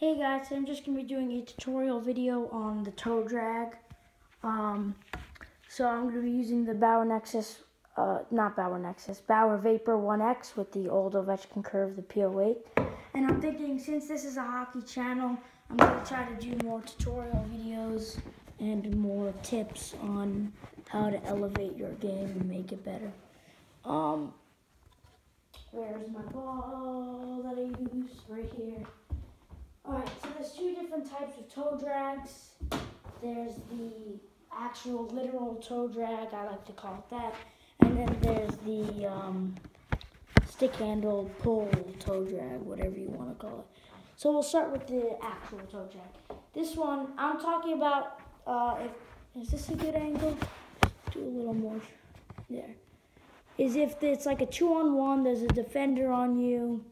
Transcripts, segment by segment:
Hey guys, I'm just going to be doing a tutorial video on the toe drag. Um, so I'm going to be using the Bauer Nexus, uh, not Bauer Nexus, Bauer Vapor 1X with the old Ovechkin Curve, the PO8. And I'm thinking since this is a hockey channel, I'm going to try to do more tutorial videos and more tips on how to elevate your game and make it better. Um, where's my ball that I use? Right here. Alright, so there's two different types of toe drags. There's the actual literal toe drag, I like to call it that. And then there's the um, stick handle pull toe drag, whatever you want to call it. So we'll start with the actual toe drag. This one, I'm talking about, uh, if, is this a good angle? Do a little more there. Is if it's like a two on one, there's a defender on you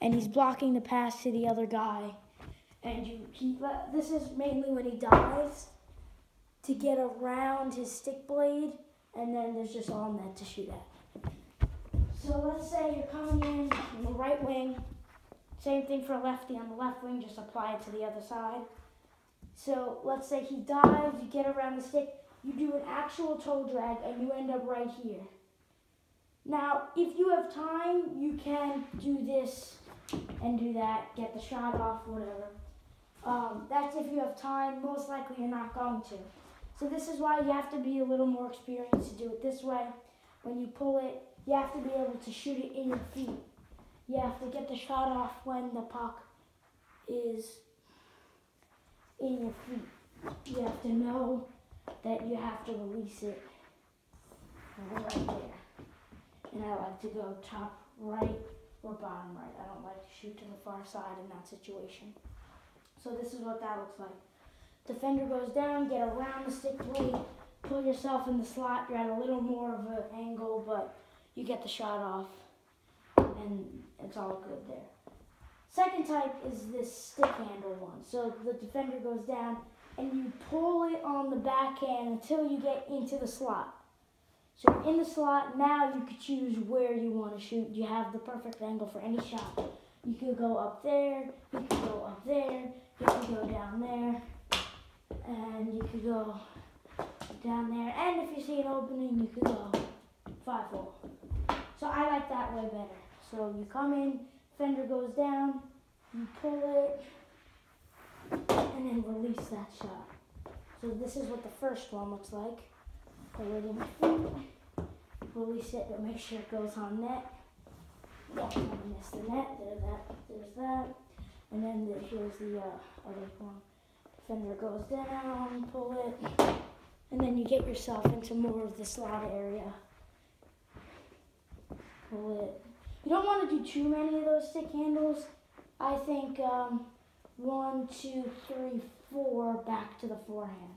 and he's blocking the pass to the other guy. And you, he, this is mainly when he dives to get around his stick blade, and then there's just all net to shoot at. So let's say you're coming in on the right wing. Same thing for a lefty on the left wing, just apply it to the other side. So let's say he dives, you get around the stick, you do an actual toe drag, and you end up right here. Now, if you have time, you can do this and do that, get the shot off, whatever. Um, that's if you have time. Most likely you're not going to. So this is why you have to be a little more experienced to do it this way. When you pull it, you have to be able to shoot it in your feet. You have to get the shot off when the puck is in your feet. You have to know that you have to release it right there. And I like to go top right or bottom right. I don't like to shoot to the far side in that situation. So this is what that looks like. Defender goes down, get around the stick blade, pull yourself in the slot. You're at a little more of an angle, but you get the shot off, and it's all good there. Second type is this stick handle one. So the defender goes down, and you pull it on the backhand until you get into the slot. So in the slot, now you could choose where you want to shoot. You have the perfect angle for any shot. You could go up there, you could go up there, you could go down there, and you could go down there. And if you see an opening, you could go five hole. So I like that way better. So you come in, fender goes down, you pull it, and then release that shot. So this is what the first one looks like. Put it in. Release it, but make sure it goes on net. The net. There's that. There's that. And then the, here's the uh, other one. Fender goes down, pull it, and then you get yourself into more of the slot area. Pull it. You don't want to do too many of those stick handles. I think um, one, two, three, four, back to the forehand.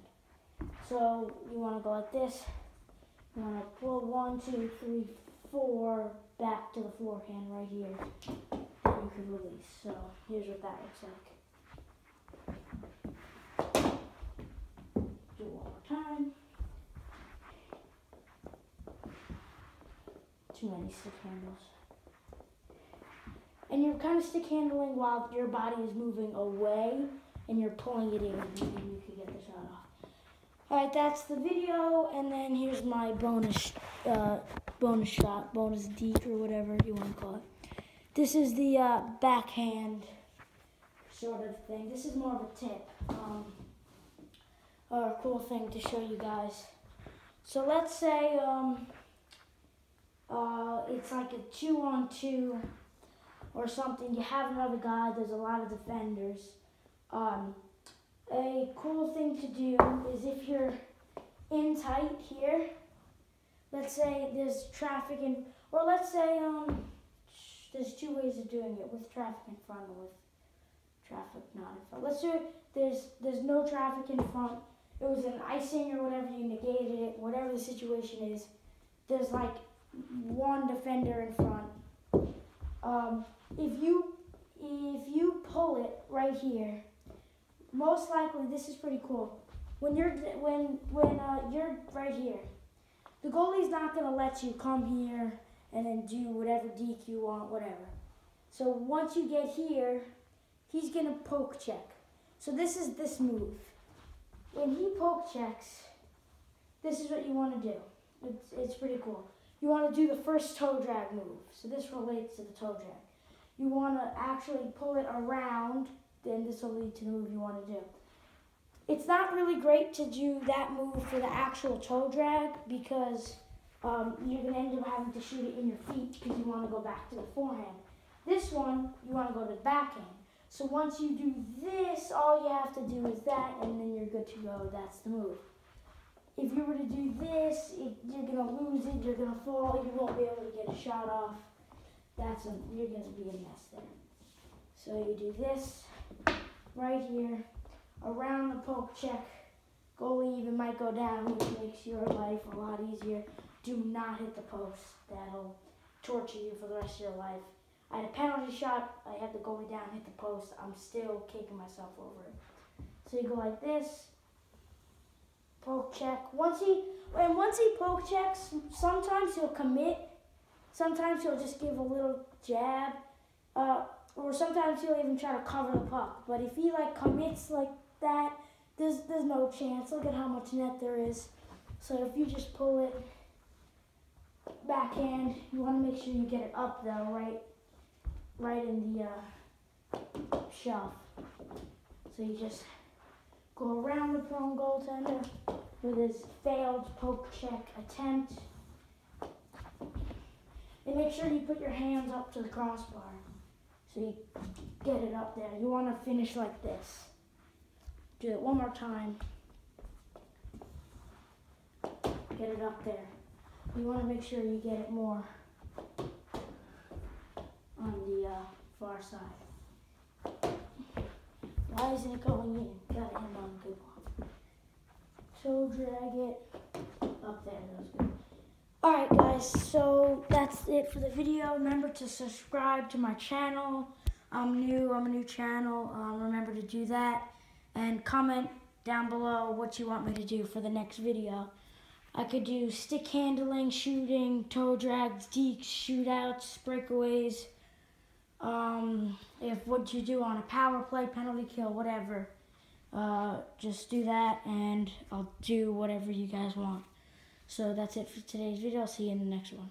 So you want to go like this. You want to pull one, two, three, four back to the forehand right here. And you can release. So here's what that looks like. Do it one more time. Too many stick handles. And you're kind of stick handling while your body is moving away and you're pulling it in you can get the shot off. Alright, that's the video, and then here's my bonus uh, bonus shot, bonus deep, or whatever you want to call it. This is the uh, backhand sort of thing. This is more of a tip, um, or a cool thing to show you guys. So let's say um, uh, it's like a two on two or something. You have another guy, there's a lot of defenders. Um, a cool thing to do is if you're in tight here, let's say there's traffic in, or let's say um, there's two ways of doing it, with traffic in front or with traffic not in front. Let's it, there's, there's no traffic in front, it was an icing or whatever, you negated it, whatever the situation is, there's like one defender in front. Um, if you if you pull it right here, most likely this is pretty cool. When you're when when uh, you're right here, the goalie's not gonna let you come here and then do whatever deke you want, whatever. So once you get here, he's he's gonna poke check. So this is this move. When he poke checks, this is what you want to do. It's, it's pretty cool. You want to do the first toe drag move. So this relates to the toe drag. You want to actually pull it around, then this will lead to the move you want to do. It's not really great to do that move for the actual toe drag because um, you're going to end up having to shoot it in your feet because you want to go back to the forehand. This one, you want to go to the backhand. So once you do this, all you have to do is that, and then you're good to go. That's the move. If you were to do this, it, you're gonna lose it. You're gonna fall. You won't be able to get a shot off. That's a, you're gonna be a mess there. So you do this right here, around the poke check. Goalie even might go down, which makes your life a lot easier. Do not hit the post. That'll torture you for the rest of your life. I had a penalty shot. I had the goalie down, hit the post. I'm still kicking myself over it. So you go like this, poke check. Once he and once he poke checks, sometimes he'll commit. Sometimes he'll just give a little jab, uh, or sometimes he'll even try to cover the puck. But if he like commits like that, there's there's no chance. Look at how much net there is. So if you just pull it backhand, you want to make sure you get it up though, right? right in the uh, shelf. So you just go around the prone goaltender with his failed poke check attempt. And make sure you put your hands up to the crossbar. So you get it up there. You want to finish like this. Do it one more time. Get it up there. You want to make sure you get it more on the uh, far side. Why isn't it going in? Got him on a good one. So drag it up there. That was good. Alright guys, so that's it for the video. Remember to subscribe to my channel. I'm new, I'm a new channel. Um, remember to do that. And comment down below what you want me to do for the next video. I could do stick handling, shooting, toe drags, dekes, shootouts, breakaways um, if what you do on a power play, penalty kill, whatever, uh, just do that and I'll do whatever you guys want. So that's it for today's video. I'll see you in the next one.